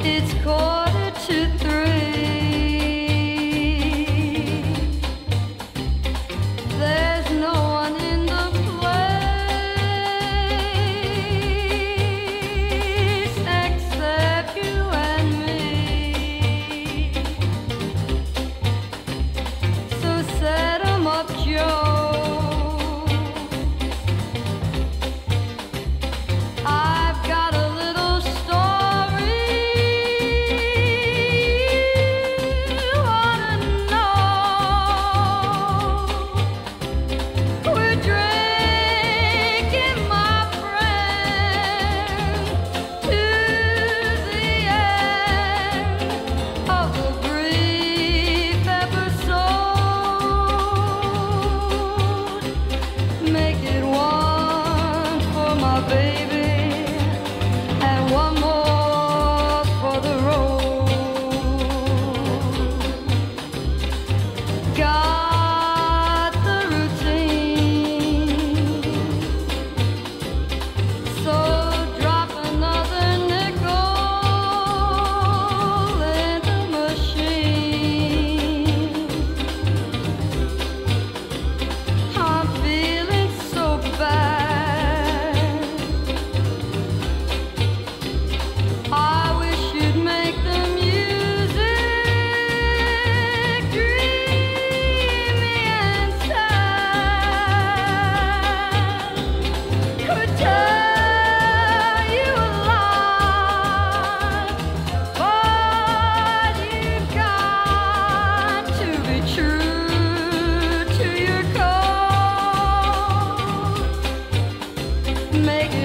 It's quarter Make